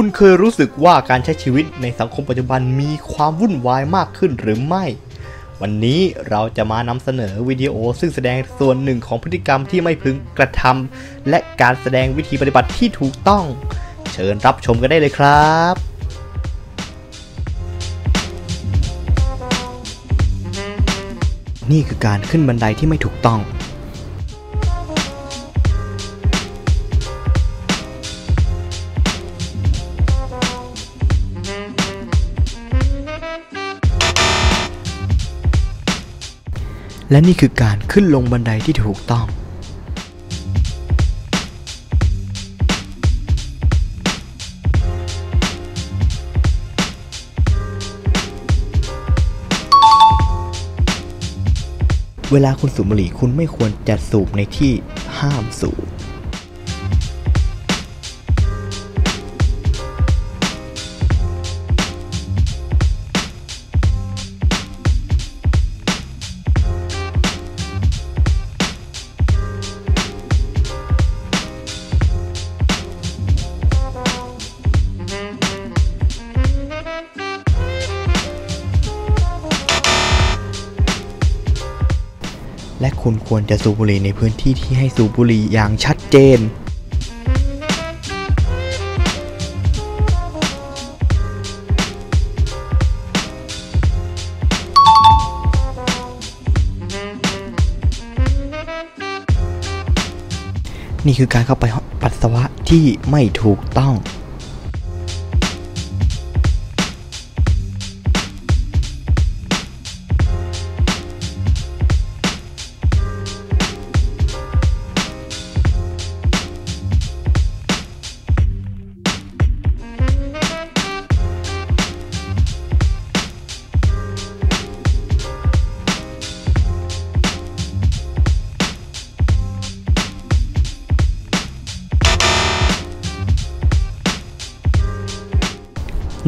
คุณเคยรู้สึกว่าการใช้ชีวิตในสังคมปัจจุบันมีความวุ่นวายมากขึ้นหรือไม่ วันนี้เราจะมานำเสนอวิดีโอซึ่งแสดงส่วนหนึ่งของพฤติกรรมที่ไม่พึงกระทำและการแสดงวิธีปฏิบัติที่ถูกต้อง เชิญรับชมกันได้เลยครับนี่คือการขึ้นบันไดที่ไม่ถูกต้อง และนี่คือการขึ้นลงบันไดที่ถูกต้อง เวลาคุณสูบบุหรี่คุณไม่ควรจะสูบในที่ห้ามสูบ คุณควรจะสูบบุหรี่ในพื้นที่ที่ให้สูบบุหรี่อย่างชัดเจนนี่คือการเข้าไปปัสสาวะที่ไม่ถูกต้อง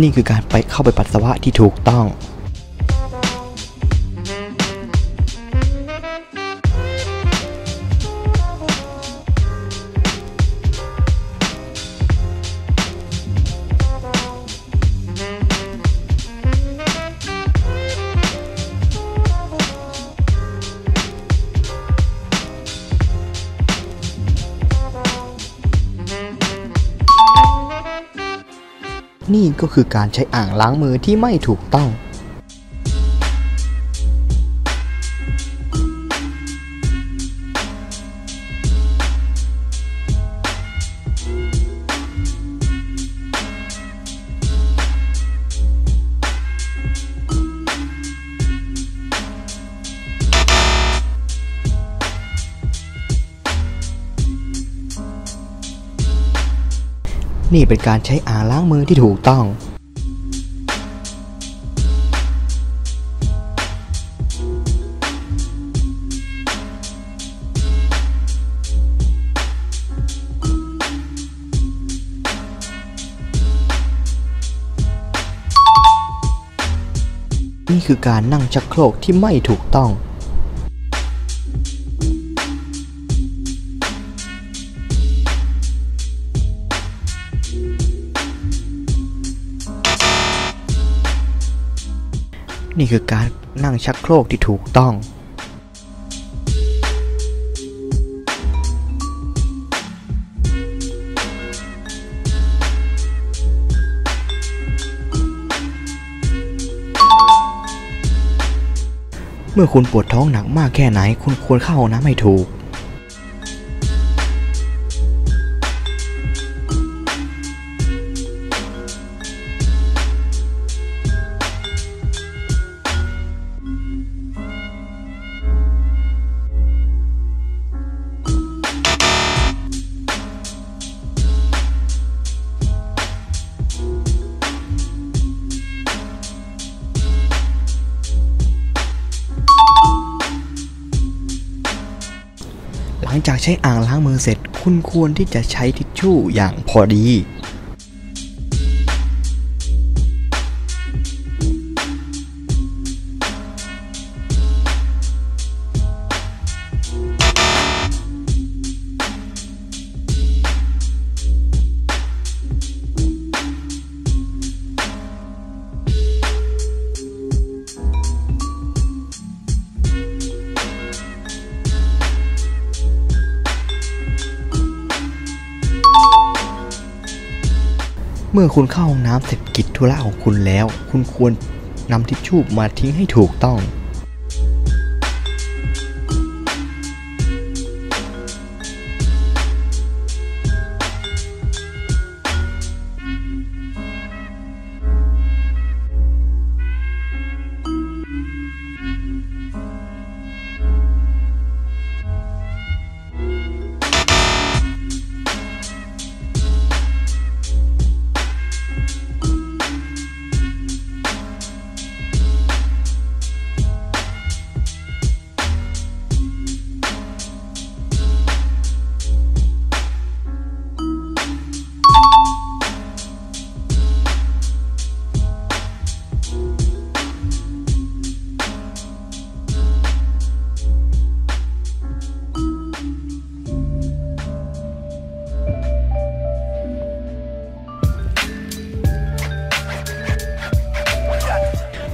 นี่คือการไปเข้าไปปัสสาวะที่ถูกต้อง ก็คือการใช้อ่างล้างมือที่ไม่ถูกต้อง นี่เป็นการใช้อ่างล้างมือที่ถูกต้อง นี่คือการนั่งชักโครกที่ไม่ถูกต้อง นี่คือการนั่งชักโครกที่ถูกต้อง เมื่อคุณปวดท้องหนักมากแค่ไหน คุณควรเข้าห้องน้ำให้ถูก ลังจากใช้อ่างล้างมือเสร็จ คุณควรที่จะใช้ทิชชู่อย่างพอดี เมื่อคุณเข้าห้องน้ำเสร็จกิจธุระของคุณแล้ว คุณควรนำทิชชู่มาทิ้งให้ถูกต้อง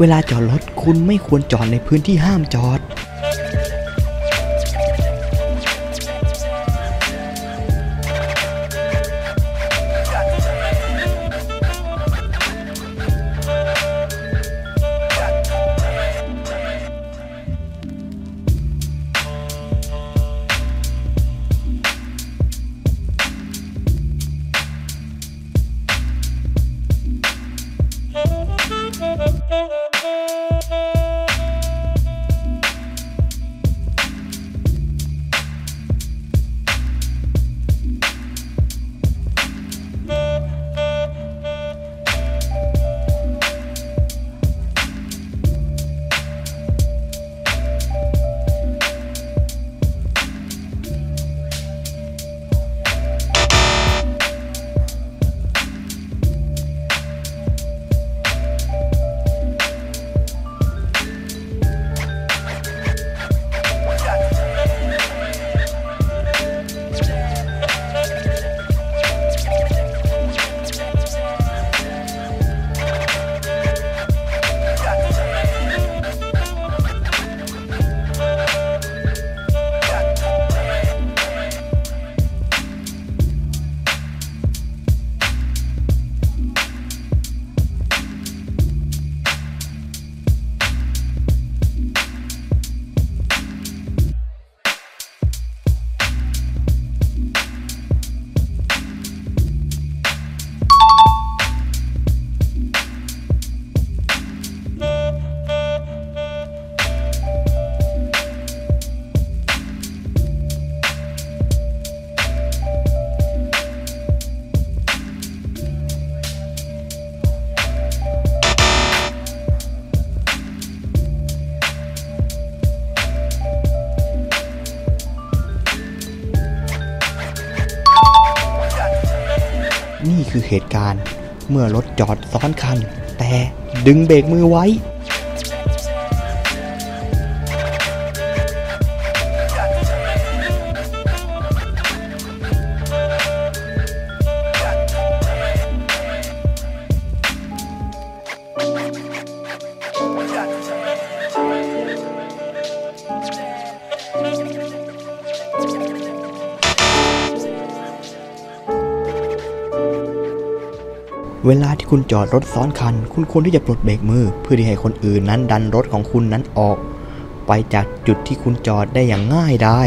เวลาจอดรถคุณไม่ควรจอดในพื้นที่ห้ามจอด คือเหตุการณ์ เมื่อรถจอดซ้อนคัน แต่ดึงเบรกมือไว้ เวลาที่คุณจอดรถซ้อนคัน คุณควรที่จะปลดเบรกมือ เพื่อที่ให้คนอื่นนั้นดันรถของคุณนั้นออก ไปจากจุดที่คุณจอดได้อย่างง่ายได้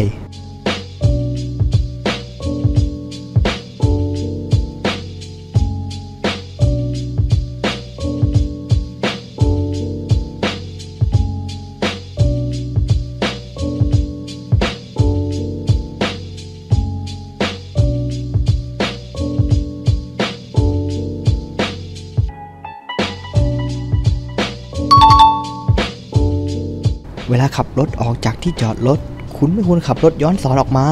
เวลาขับรถออกจากที่จอดรถ คุณไม่ควรขับรถย้อนสอนออกมา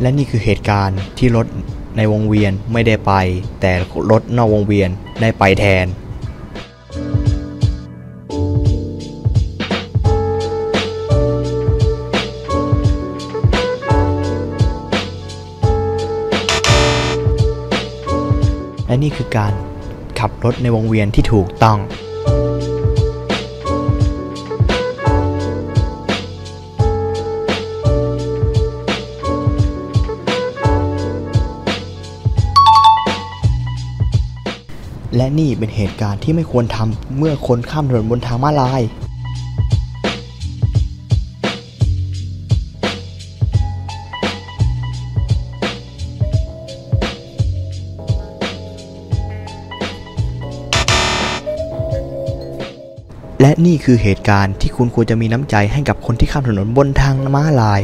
และนี่คือเหตุการณ์ที่รถในวงเวียนไม่ได้ไป แต่รถนอกวงเวียนได้ไปแทน และนี่คือการขับรถในวงเวียนที่ถูกต้อง และนี่เป็นเหตุการณ์ที่ไม่ควรทำเมื่อคนข้ามถนนบนทางม้าลายและนี่คือเหตุการณ์ที่คุณควรจะมีน้ำใจให้กับคนที่ข้ามถนนบนทางม้าลาย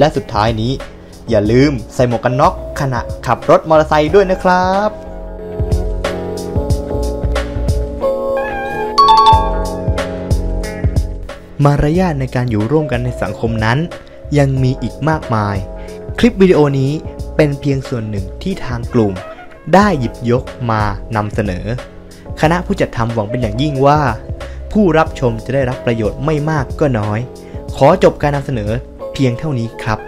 และสุดท้ายนี้ อย่าลืมใส่หมวกกันน็อกขณะขับรถมอเตอร์ไซค์ด้วยนะครับมารยาทในการอยู่ร่วมกันในสังคมนั้น ยังมีอีกมากมาย คลิปวิดีโอนี้เป็นเพียงส่วนหนึ่งที่ทางกลุ่ม ได้หยิบยกมานำเสนอ คณะผู้จัดทำหวังเป็นอย่างยิ่งว่า ผู้รับชมจะได้รับประโยชน์ไม่มากก็น้อย ขอจบการนำเสนอ เพียงเท่านี้ครับ